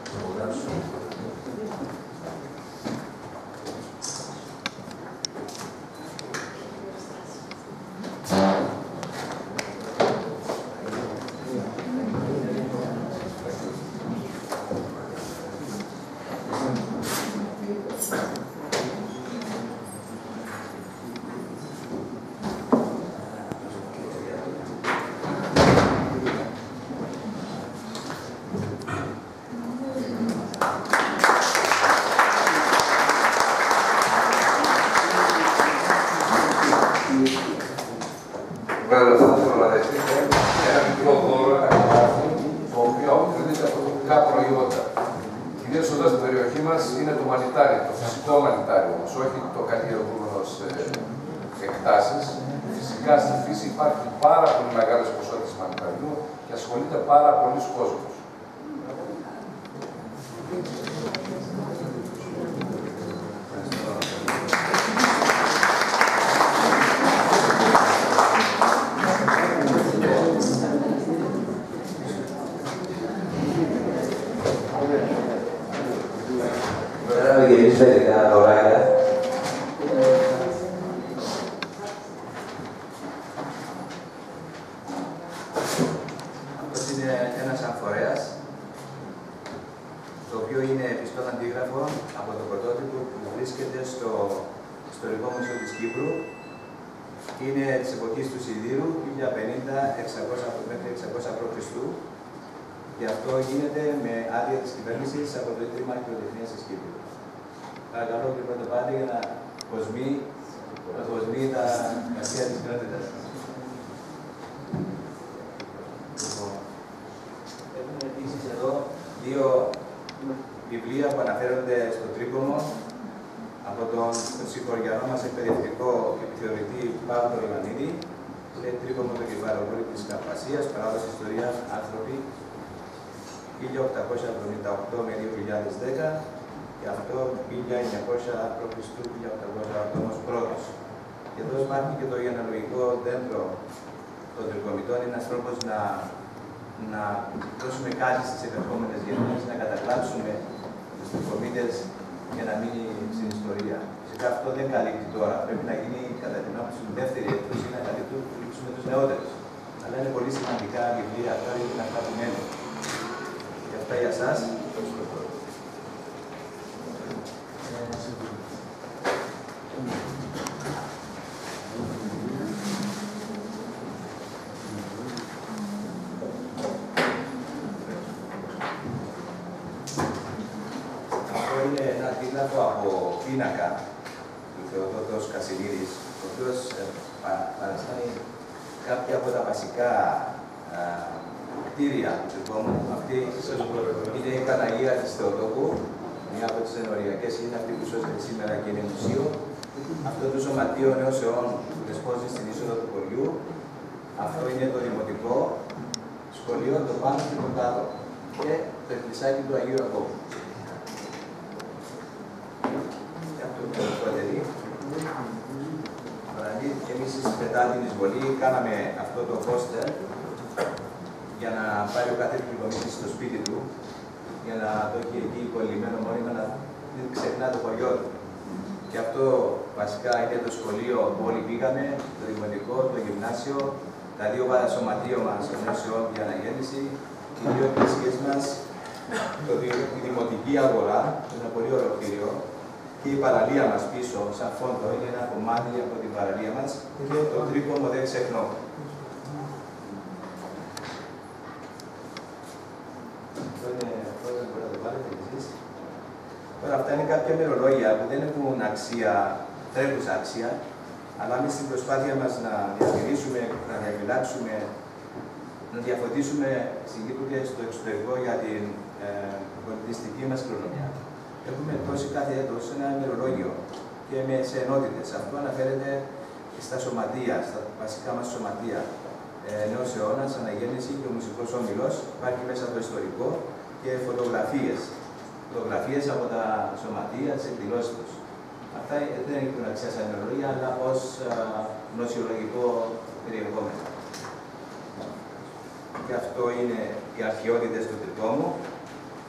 Βέβαια, θα ήθελα να δεχτείτε ένα μικρό δώρο, ένα κομμάτι, το οποίο αποτελείται από τοπικά προϊόντα. Κυρίω εδώ στην περιοχή μα είναι το μανιτάρι, το φυσικό μανιτάρι όμω, όχι το καλλιεργούμενο σε εκτάσει. Φυσικά στη φύση υπάρχει πάρα πολύ μεγάλε ποσότητε μανιταριού και ασχολείται πάρα πολλοί κόσμο. Φέραμε και εμείς μερικά δωράκια. Αυτός είναι ένας αμφορέας, το οποίο είναι πιστό αντίγραφο από το πρωτότυπο που βρίσκεται στο ιστορικό μουσείο της Κύπρου. Είναι της εποχής του Σιδήρου, 1050-600 μέχρι 600 π.Χ. Και αυτό γίνεται με άδεια της κυβέρνησης από το Ίδρυμα Αρχαιοτεχνίας της Κύπρου. Παρακαλώ και πρώτο πάτε για να κοσμεί, να κοσμεί τα αρχαία της κοινότητας. Λοιπόν, Έχουμε επίση εδώ δύο βιβλία που αναφέρονται στο τρίκομο από τον συγχωριανό μας εκπαιδευτικό επιθεωρητή Παύλο Ιωαννίδη. Είναι τρίκομο το κεφαλαιοπόλη της Καρπασία, παράδοση ιστορίας άνθρωποι 1878 με 2010 και αυτό 1900 π.Χ. 1808 όμως πρώτος. Και εδώ υπάρχει και το γενεαλογικό δέντρο των τρικομητών, είναι ένας τρόπος να να δώσουμε κάτι στις επερχόμενες γενιές, να καταγράψουμε τους τρικομίτες για να μείνει στην ιστορία. Φυσικά αυτό δεν καλύπτει τώρα. Πρέπει να γίνει κατά την άποψη μου δεύτερη έκδοση, να καλύψουμε τους νεότερους. Αλλά είναι πολύ σημαντικά βιβλία αυτά, γιατί είναι αυτά που μένουν. Και αυτά για εσάς. Αυτό είναι ένα αντίγραφο από πίνακα του Θεοδότος Κασιλίδης, ο οποίος ε, πα- παραστάνει κάποια από τα βασικά α, κτίρια του Τρικόμου. Αυτή είναι η Παναγία της Θεοτόκου, μια από τις ενοριακές είναι αυτή που σώζεται σήμερα και είναι μουσείο. Αυτό το σωματείο νέος αιών που δεσπόζει στην είσοδο του χωριού. Αυτό είναι το δημοτικό σχολείο, το πάνω και το κάτω. Και το εκκλησάκι του Αγίου Ακόμου. Και αυτό είναι το σκοτερί. Δηλαδή, εμείς μετά την εισβολή κάναμε αυτό το πόστερ για να πάρει ο κάθε πληρωμίτης στο σπίτι του, για να το έχει εκεί κολλημένο μόνιμα, να μην ξεχνά το χωριό του. Και αυτό βασικά είναι το σχολείο που όλοι πήγαμε, το δημοτικό, το γυμνάσιο, τα δύο σωματείο μας, το νέος για αναγέννηση, οι δύο εκκλησίες μας, το, δη- η δημοτική αγορά, ένα πολύ ωραίο κτίριο, και η παραλία μας πίσω, σαν φόντο, είναι ένα κομμάτι από την παραλία μας και το τρίκομο δεν ξεχνώ. Τώρα αυτά είναι κάποια μερολόγια που δεν έχουν αξία, τρέχουσα αξία, αλλά εμείς στην προσπάθεια μας να διατηρήσουμε, να διαφυλάξουμε, να διαφωτίσουμε στην στο εξωτερικό για την ε, πολιτιστική μας κληρονομιά. Έχουμε δώσει κάθε έτος ένα ημερολόγιο και με, σε ενότητες. Αυτό αναφέρεται στα σωματεία, στα βασικά μας σωματεία. Ε, νέος αιώνας, αναγέννηση και ο μουσικός όμιλος. Υπάρχει μέσα το ιστορικό και φωτογραφίες. Φωτογραφίες από τα σωματεία, τις εκδηλώσεις τους. Αυτά δεν έχουν αξία σαν ημερολόγια, αλλά ως νοσιολογικό περιεχόμενο. Και αυτό είναι οι αρχαιότητες του τριτόμου,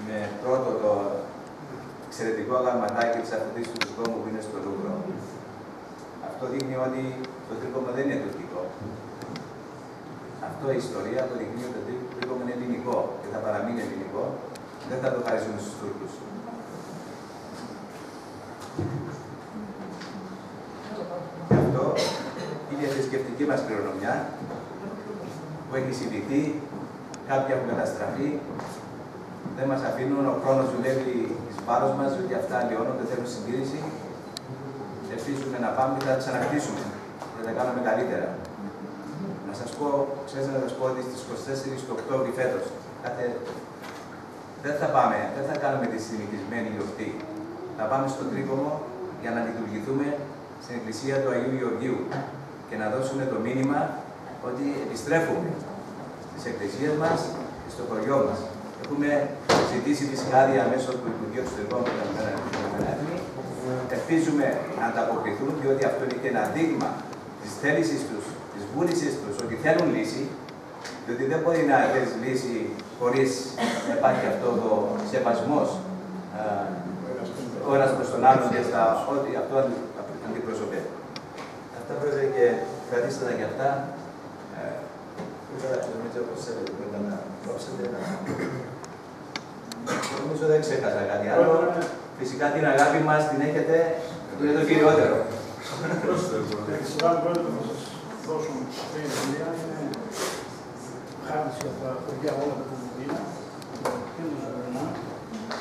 με πρώτο το εξαιρετικό αγαλματάκι τη αυτή του τουρκόμου που είναι στο Λούβρο. Αυτό δείχνει ότι το τρίκομο δεν είναι τουρκικό. Αυτό η ιστορία αποδεικνύει ότι το τρίκομο είναι ελληνικό και θα παραμείνει ελληνικό. Δεν θα το χαρίσουμε στους Τούρκους. Και αυτό είναι η θρησκευτική μας κληρονομιά που έχει συλληφθεί, κάποια έχουν καταστραφεί, δεν μας αφήνουν, ο χρόνος δουλεύει εις βάρος μας, διότι αυτά αλλοιώνονται, θέλουν συντήρηση. Ελπίζουμε να πάμε και θα τι ανακτήσουμε και θα τα κάνουμε καλύτερα. Να σας πω, ξέρετε να σας πω ότι στις 24 του Οκτώβρη φέτος δεν θα πάμε, δεν θα κάνουμε τη συνηθισμένη γιορτή. Θα πάμε στον Τρίκομο για να λειτουργηθούμε στην εκκλησία του Αγίου Γεωργίου και να δώσουμε το μήνυμα ότι επιστρέφουμε στις εκκλησίες μας και στο χωριό μας. Έχουμε ζητήσει φυσικά μέσω του Υπουργείου Εξωτερικών και των Έθνη. Ελπίζουμε να ανταποκριθούν, διότι αυτό είναι και ένα δείγμα της θέλησης τους, της βούλησης τους, ότι θέλουν λύση. Διότι δεν μπορεί να έχει λύση χωρίς να υπάρχει αυτό το σεβασμός ο ένας προς τον άλλον και στα ό,τι αυτό αντιπροσωπεύει. Αυτά πρόεδρε και κρατήστε τα και αυτά. Νομίζω πως θέλετε να κόψετε. Νομίζω δεν ξέχασα κάτι άλλο. Φυσικά την αγάπη μας την έχετε, που είναι το κυριότερο. Σειρά πρώτα θα σας δώσουν αυτή η δουλειά είναι χάρτης για τα χωριά όλα τα κομμωτήρα, και το ζωγενά,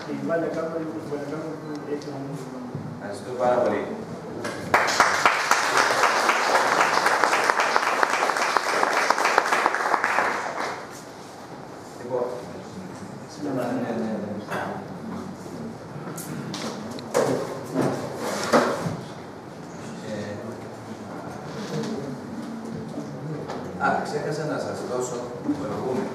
και η βάλια κάτω είναι το βάλια κάτω που έχει να μου Ευχαριστώ πάρα πολύ. Λοιπόν, ναι, ναι, ναι, ναι. Ε, Α, ξέχασα να σας δώσω το λογούμι.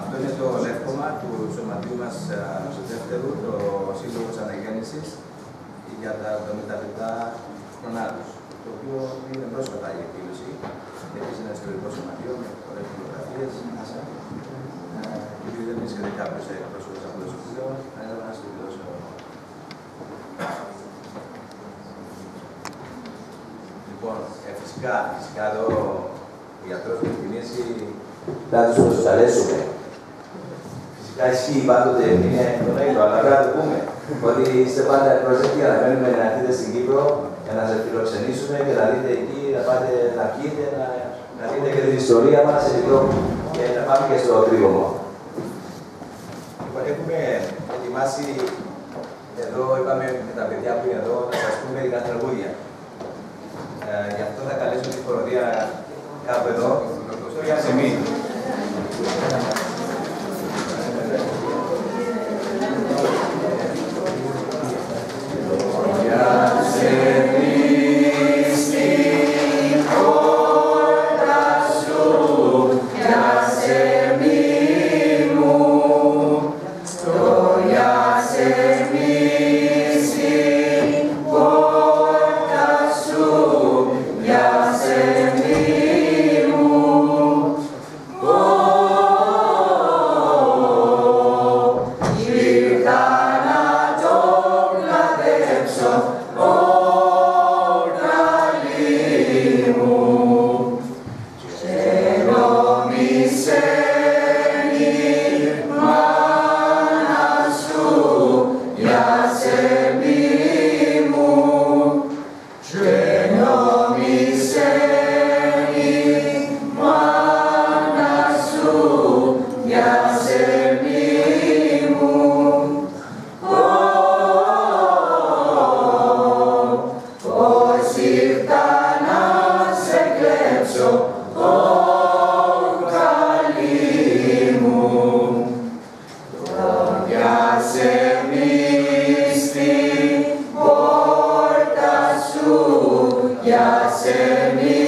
Αυτό είναι το λεύκομα του σωματείου μας α, του δεύτερου, το Σύλλογο της Αναγέννησης, για τα 75 χρονά τους, το οποίο είναι πρόσφατα η εκδήλωση. Επίσης ένα ιστορικό σωματείο με πολλές φωτογραφίες μέσα. Ε, και επειδή δεν βρίσκεται κάποιος εκπρόσωπος από το Συμβούλιο, θα ήθελα να σας το δώσω. Λοιπόν, ε, φυσικά, φυσικά εδώ ο γιατρός μου θυμίσει να τους προσκαλέσουμε. Φυσικά ισχύει πάντοτε, είναι το μέγιστο, αλλά πρέπει να το πούμε. Ότι είστε πάντα πρόσδεκτοι για να μένουμε να έρθετε στην Κύπρο, για να σας φιλοξενήσουμε και να δείτε εκεί, να πάτε να πιείτε, να, να δείτε και την ιστορία μας εδώ και να πάμε και στο τρίγωνο. Λοιπόν, έχουμε ετοιμάσει εδώ, είπαμε με τα παιδιά που είναι εδώ, να σας πούμε μερικά τραγούδια. Ε, γι' αυτό θα καλέσω τη χοροδία κάπου εδώ, στο Γιάννη Yasemi.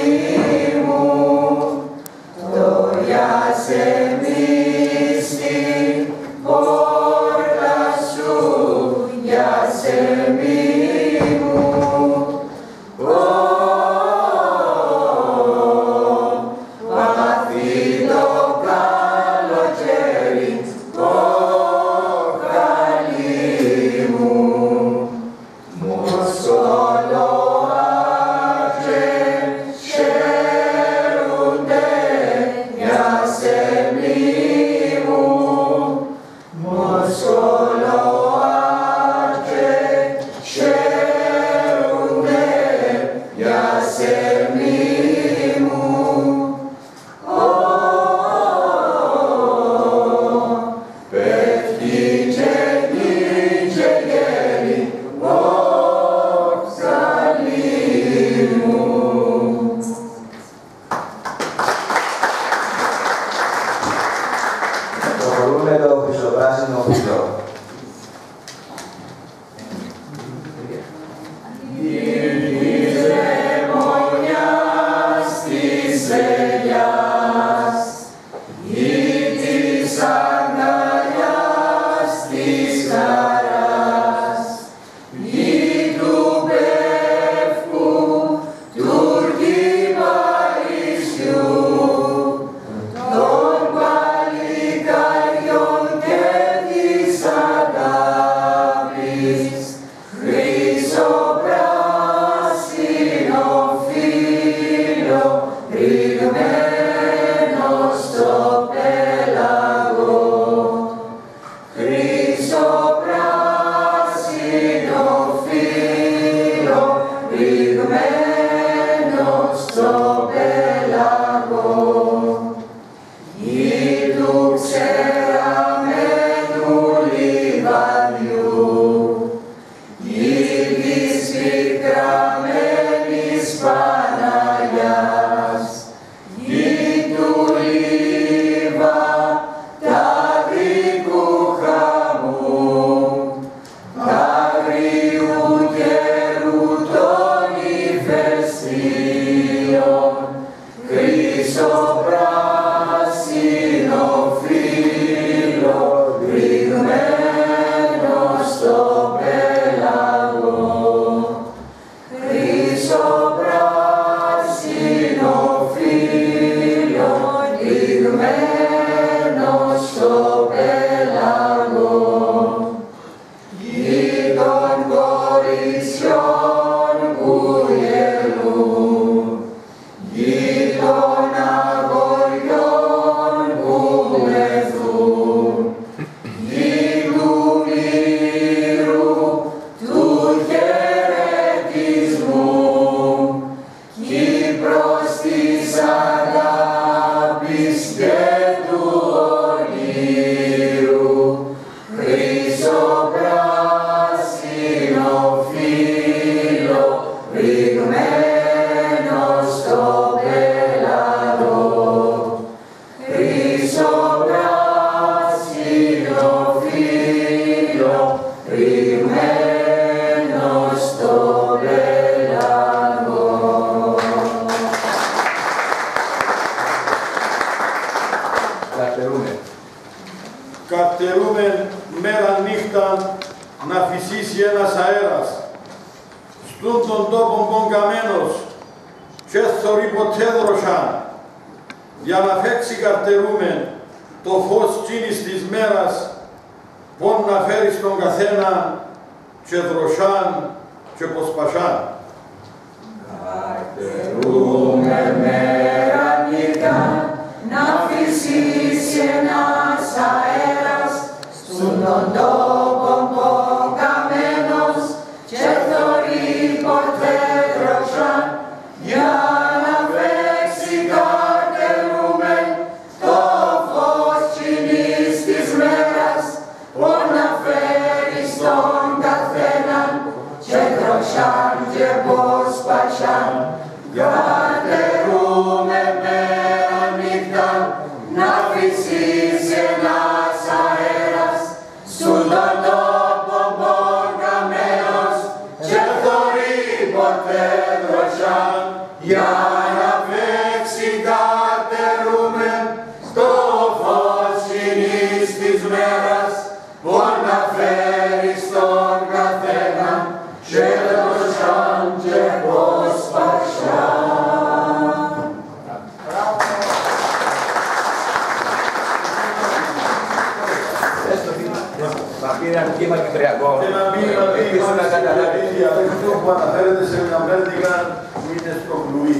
Κύμα κυπριακό. Και να μην Ελπίζω να καταλάβει. αυτό που αναφέρεται σε Λαμπέρδικα που είναι στο κλουί.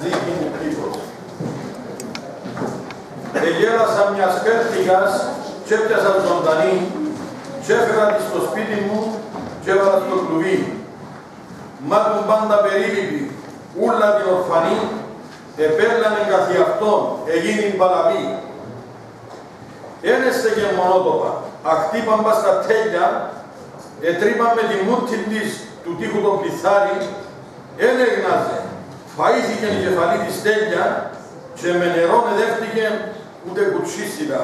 Δίκη μου Κύπρος. Εγέλασα μιας πέρτικας και έπιασα ζωντανή και έφερα της στο σπίτι μου και έβαλα στο κλουβί. Μα του πάντα περίληπη, ούλα την ορφανή, επέλανε καθιαυτόν, εγίνην παλαβή. Ένεστε και μονότοπα, αχτύπαν πας στα τέλεια, ετρύπαν με τη μούτη της του τείχου το πληθάρι, εν έγναζε, φαΐθηκε η κεφαλή της τέλεια και με νερό εδεύτηκε ούτε κουτσίστηκα.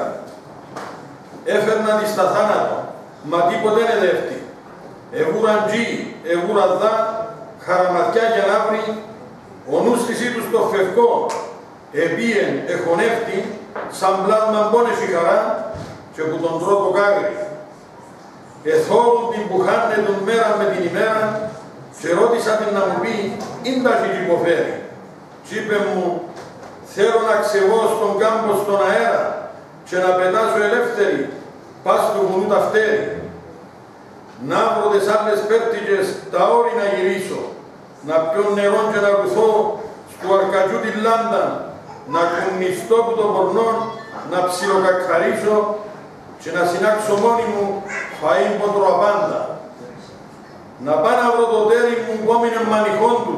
Έφερνα της στα θάνατο, μα τίποτε δεν εδεύτη. Εβούραν τζι, εβούραν δα, χαραματιά και ναύρη, ο νους της ήτους το φευκό, επίεν εχονεύτη, σαν πλάσμα μπόνες η χαρά και που τον τρόπο κάγρι. Εθώρουν την που χάνετουν μέρα με την ημέρα και ρώτησα την να μου πει «Ήν τα έχει υποφέρει». Κι είπε μου «Θέλω να ξεβώ στον κάμπο στον αέρα και να πετάσω ελεύθερη πας του βουνού τα φτέρι. Να βρω τις άλλες πέρτικες τα όρη να γυρίσω, να πιω νερό και να ρουθώ στο αρκατζού την λάντα, να κουνιστώ που το πορνό, να ψιλοκακαρίσω και να συνάξω μόνη μου φαΐν ποτρο απάντα. Να πάω να βρω το τέρι μου που έμεινε μανιχόν του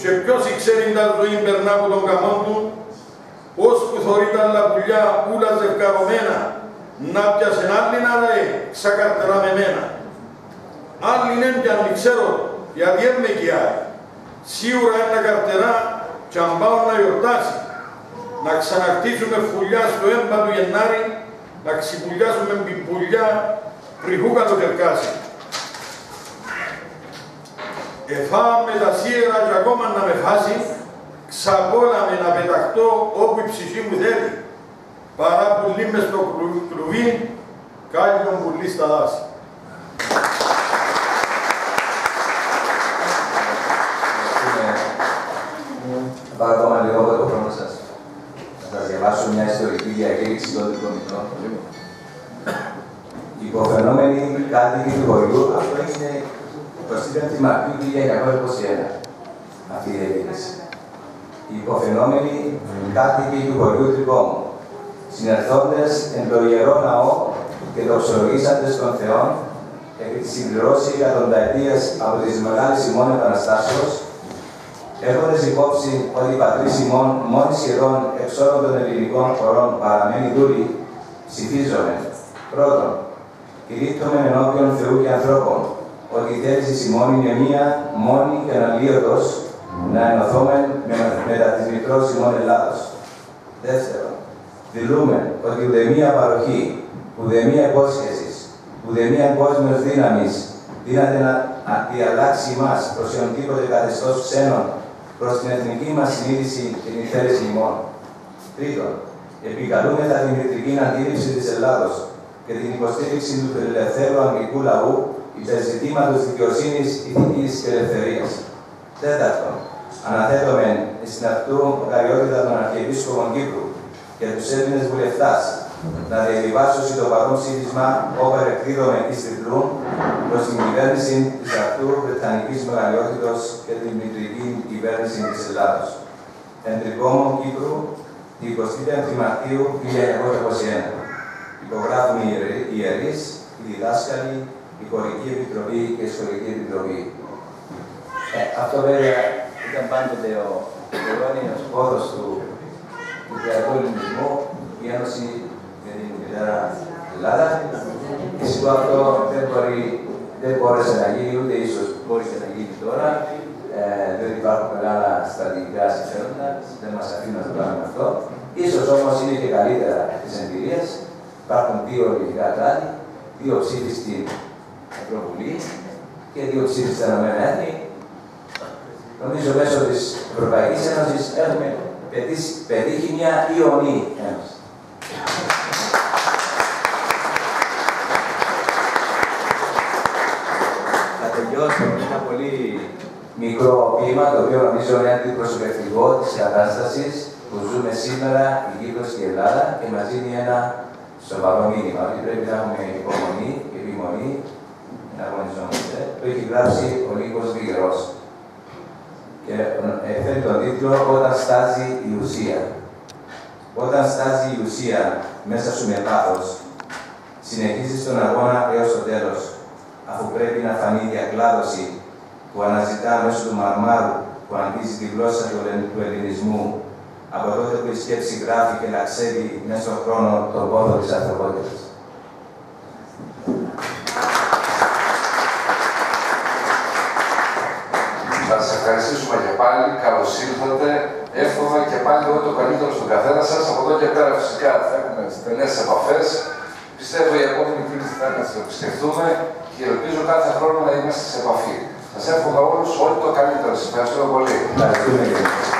και ποιος ξέρει τα ζωή περνά από τον καμόν του, ως που θωρεί τα λαπουλιά ούλα ζευκαρωμένα, να πιάσε άλλη να λέει, ξακαρτερά με μένα. Άλλοι είναι και αν ξέρω, γιατί δεν με κοιάει. Σίγουρα είναι καρτερά και αν πάω να γιορτάσει, να ξανακτήσουμε φουλιά στο έμπα του Γενάρη, να ξυπουλιάσουμε πιπουλιά πριχού καλοκαιρκάσει. Εφάμε τα σίερα και ακόμα να με φάσει, ξαπόλαμε να πεταχτώ όπου η ψυχή μου θέλει, παρά πουλί μες στο κλουβί, κάλλιον πουλί στα δάση. Θα πάρω ακόμα λίγο από το χρόνο σας. Θα σας διαβάσω μια ιστορική διακήρυξη των διπλωμητών. Οι υποφαινόμενοι κάτοικοι του χωριού, αυτό είναι 25 Μαρτίου 1921. Αυτή η διακήρυξη. Οι υποφαινόμενοι κάτοικοι του χωριού Τρικόμου, συνερθόντες εν το ιερό ναό και δοξολογήσαντες των Θεών, επί της συμπληρώσης εκατονταετίας από τις μεγάλες ημών επαναστάσεως, Έχοντας υπόψη ότι η πατρίς ημών μόνη σχεδόν εξ όλων των ελληνικών χωρών παραμένει δούλη, ψηφίζομαι. Πρώτον, κηρύττομαι ενώπιον Θεού και ανθρώπων, ότι η θέληση ημών είναι μία, μόνη και αναλύωτος, να ενωθούμε με, μετά της μητρός ημών Ελλάδος. Δεύτερον, δηλούμε ότι ούτε μία παροχή, ούτε μία υπόσχεσης, ούτε μία κόσμιος δύναμης δύναται να αντιαλλάξει μας προς οποιονδήποτε καθεστώς ξένων προς την εθνική μας συνείδηση και την θέληση ημών. Τρίτον, επικαλούμεθα την μητρική αντίληψη της Ελλάδος και την υποστήριξη του ελευθέρου αγγλικού λαού υπέρ ζητήματος δικαιοσύνης, ηθικής και ελευθερίας. Τέταρτον, αναθέτουμε στην αυτού καριότητα των Αρχιεπίσκοπων Κύπρου και τους Έλληνες βουλευτάς να διαβιβάσουν το παρόν ψήφισμα όπερ εκδίδομαι εις τριπλούν προς την κυβέρνηση της αυτού Βρετανικής Μεγαλειότητος και την μητρική κυβέρνηση της Ελλάδος. Εντρικόμων Κύπρου, 25 Μαρτίου 1921. Υπογράφουν οι ιερείς, οι διδάσκαλοι, η Χωρική Επιτροπή και η Σχολική Επιτροπή. Ε, αυτό βέβαια ήταν πάντοτε ο αιώνιος πόδος του Κυπριακού Ελληνισμού, η Ένωση με την Μητέρα Ελλάδα. Φυσικά αυτό δεν, μπορεί, δεν μπόρεσε να γίνει, ούτε ίσως μπόρεσε να γίνει τώρα, ε, διότι υπάρχουν μεγάλα στρατηγικά συμφέροντα, δεν μας αφήνουν να το κάνουμε αυτό. Ίσως όμως είναι και καλύτερα τις εμπειρίες. Υπάρχουν δύο ελληνικά κράτη, δύο ψήφοι στην Ευρωβουλή και δύο ψήφοι στα Ηνωμένα Έθνη. νομίζω μέσω της Ευρωπαϊκής Ένωσης έχουμε πετύχει μια ιονή ένωση. Θα τελειώσω με ένα πολύ μικρό ποίημα, το οποίο νομίζω είναι αντιπροσωπευτικό της κατάστασης που ζούμε σήμερα η Κύπρος και η Ελλάδα και μας δίνει ένα σοβαρό μήνυμα ότι πρέπει να έχουμε υπομονή και επιμονή να αγωνιζόμαστε. Το έχει γράψει ο Νίκος Βιγερός και ε, φέρει τον τίτλο «Όταν στάζει η ουσία». Όταν στάζει η ουσία μέσα σου με πάθος, συνεχίζεις τον αγώνα έως το τέλος, αφού πρέπει να φανεί η διακλάδωση που αναζητά μέσω του μαρμάρου που αγγίζει τη γλώσσα του ελληνισμού από τότε που η σκέψη γράφει και λαξεύει μέσα στον χρόνο τον πόδο της ανθρωπότητας. Θα σας ευχαριστήσουμε και πάλι. Καλώς ήρθατε. Εύχομαι και πάλι όλο το καλύτερο στον καθένα σας. Από εδώ και πέρα φυσικά θα έχουμε στενές επαφές. Πιστεύω οι επόμενοι φίλοι θα να τι επισκεφτούμε και ελπίζω κάθε χρόνο να είμαστε σε επαφή. Σας εύχομαι όλους ό,τι το καλύτερο. Σας ευχαριστώ πολύ. Ευχαριστούμε.